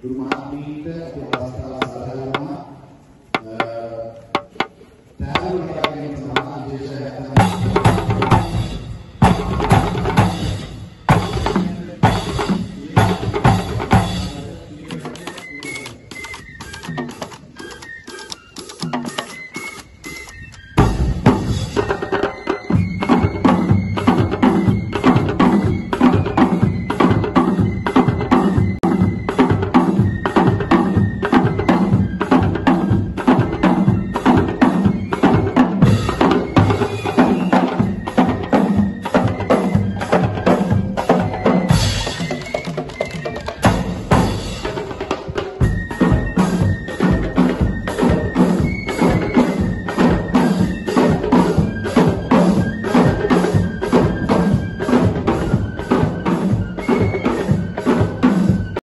ගුරු මහත්මීට අපි අවස්ථාව සලකනවා.